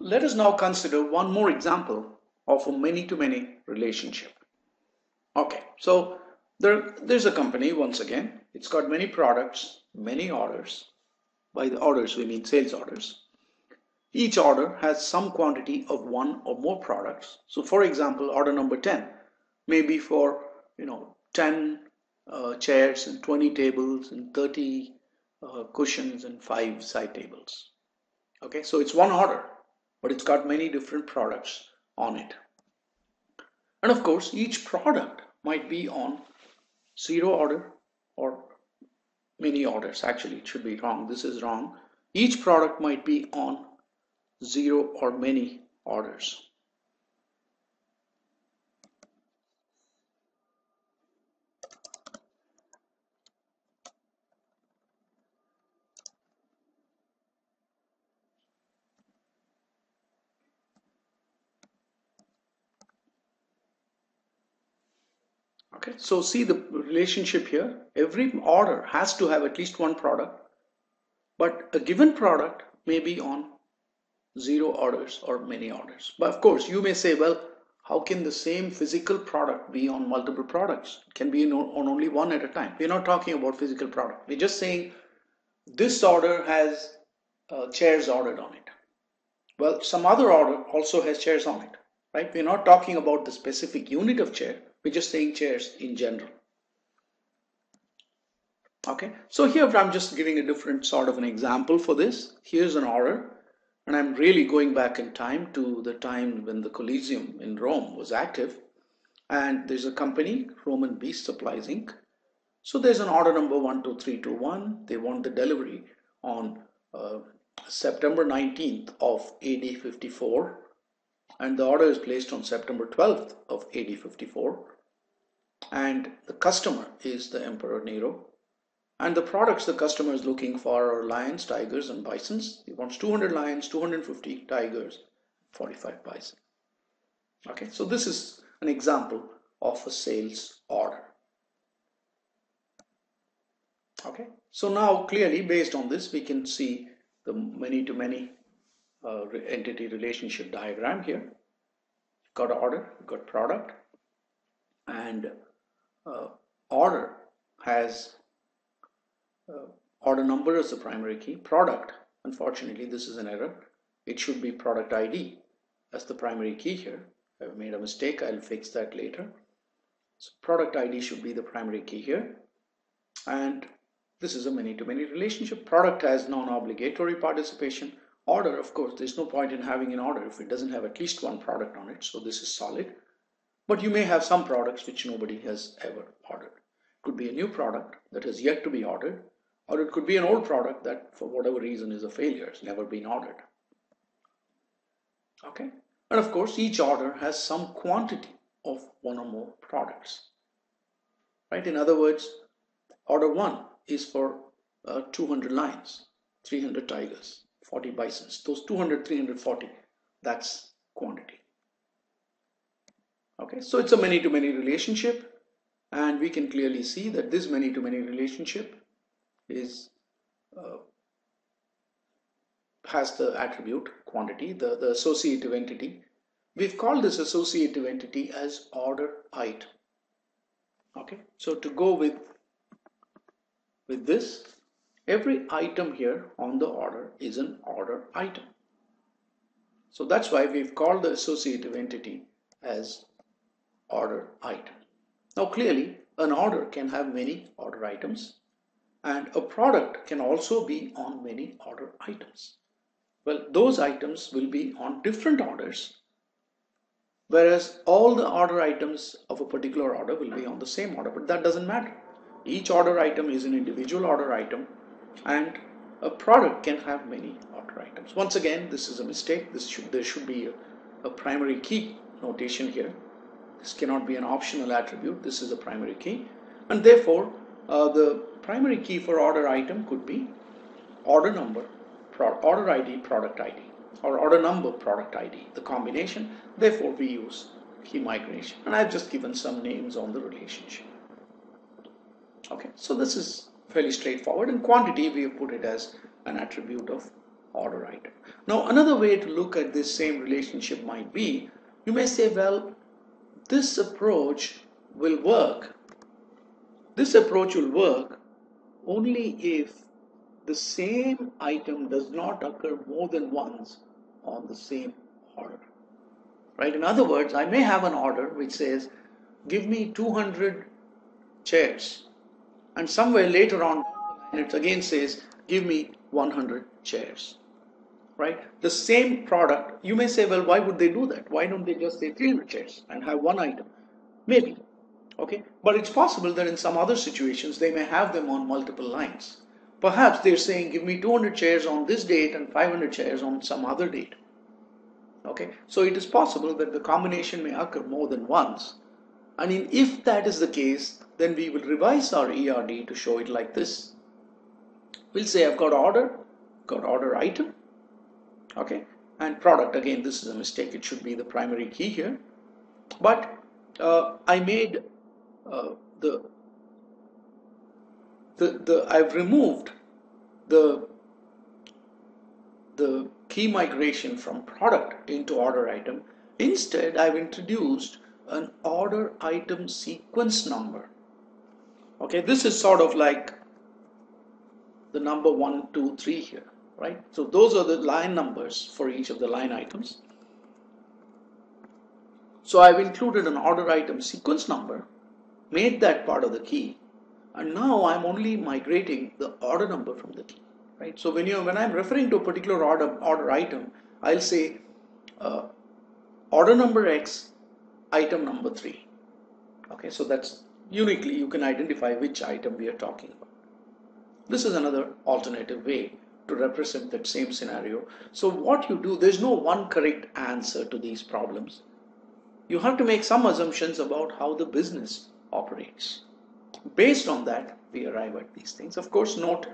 let us now consider one more example of a many-to-many -many relationship. Okay, so there, there's a company, once again, it's got many products, many orders. By the orders, we mean sales orders. Each order has some quantity of one or more products. So for example, order number 10 may be for, you know, 10 uh, chairs and 20 tables and 30 uh, cushions and five side tables. Okay, so it's one order, but it's got many different products on it. And of course, each product might be on zero order or many orders. Actually, it should be wrong. This is wrong. Each product might be on zero or many orders. Okay, so see the relationship here. Every order has to have at least one product, but a given product may be on zero orders or many orders. But of course, you may say, well, how can the same physical product be on multiple products? It can be on only one at a time. We're not talking about physical product. We're just saying this order has uh, chairs ordered on it. Well, some other order also has chairs on it, right? We're not talking about the specific unit of chair. We're just saying chairs in general. Okay, so here I'm just giving a different sort of an example for this. Here's an order and I'm really going back in time to the time when the Colosseum in Rome was active. And there's a company, Roman Beast Supplies Inc. So there's an order number 12321. They want the delivery on uh, September 19th of AD 54. And the order is placed on September 12th of AD 54. And the customer is the Emperor Nero. And the products the customer is looking for are lions, tigers, and bisons. He wants 200 lions, 250 tigers, 45 bison. Okay, so this is an example of a sales order. Okay, so now clearly based on this, we can see the many-to-many -many, uh, entity relationship diagram here. Got order, got product, and uh, order has uh, order number as the primary key. Product, unfortunately, this is an error. It should be product ID. as the primary key here. I've made a mistake. I'll fix that later. So product ID should be the primary key here. And this is a many-to-many -many relationship. Product has non-obligatory participation. Order, of course, there's no point in having an order if it doesn't have at least one product on it. So this is solid. But you may have some products which nobody has ever ordered. It could be a new product that has yet to be ordered or it could be an old product that for whatever reason is a failure, it's never been ordered. Okay, and of course each order has some quantity of one or more products. Right, in other words, order one is for uh, 200 lions, 300 tigers, 40 bisons. Those 200, 340, that's quantity. Okay, so it's a many-to-many -many relationship and we can clearly see that this many-to-many -many relationship is uh, has the attribute quantity, the, the associative entity. We've called this associative entity as order item. Okay, so to go with with this, every item here on the order is an order item. So that's why we've called the associative entity as order item. Now clearly, an order can have many order items and a product can also be on many order items. Well, those items will be on different orders, whereas all the order items of a particular order will be on the same order, but that doesn't matter. Each order item is an individual order item and a product can have many order items. Once again, this is a mistake. This should There should be a, a primary key notation here. This cannot be an optional attribute. This is a primary key. And therefore, uh, the primary key for order item could be order number, order ID, product ID, or order number, product ID, the combination. Therefore, we use key migration. And I've just given some names on the relationship. Okay, so this is fairly straightforward. and quantity, we have put it as an attribute of order item. Now, another way to look at this same relationship might be you may say, well, this approach will work. This approach will work only if the same item does not occur more than once on the same order. Right? In other words, I may have an order which says, give me 200 chairs. And somewhere later on, it again says, give me 100 chairs right? The same product, you may say, well, why would they do that? Why don't they just say 300 chairs and have one item? Maybe, okay? But it's possible that in some other situations, they may have them on multiple lines. Perhaps they're saying, give me 200 chairs on this date and 500 chairs on some other date. Okay, so it is possible that the combination may occur more than once. And mean, if that is the case, then we will revise our ERD to show it like this. We'll say I've got order, got order item, okay and product. Again this is a mistake. It should be the primary key here. But uh, I made uh, the the the I've removed the the key migration from product into order item. Instead I've introduced an order item sequence number okay this is sort of like the number one two three here right? So those are the line numbers for each of the line items. So I've included an order item sequence number, made that part of the key, and now I'm only migrating the order number from the key, right? So when you when I'm referring to a particular order order item, I'll say uh, order number X, item number three. Okay, so that's uniquely you can identify which item we are talking about. This is another alternative way to represent that same scenario. So what you do, there's no one correct answer to these problems. You have to make some assumptions about how the business operates. Based on that, we arrive at these things. Of course, note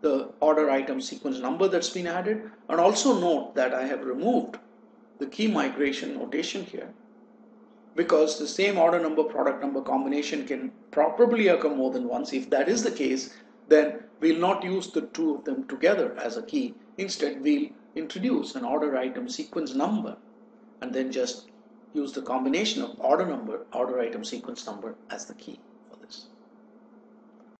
the order item sequence number that's been added and also note that I have removed the key migration notation here because the same order number product number combination can probably occur more than once. If that is the case, then we'll not use the two of them together as a key. Instead, we'll introduce an order item sequence number and then just use the combination of order number, order item sequence number as the key.